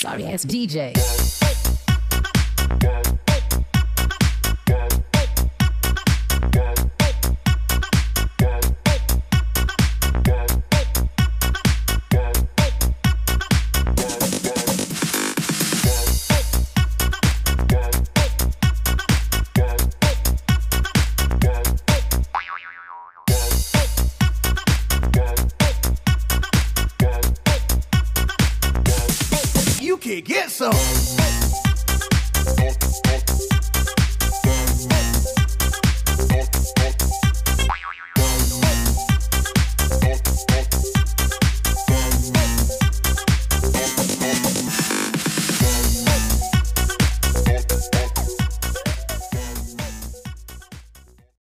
Sorry ass DJ. you can get some.